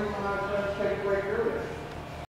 reason why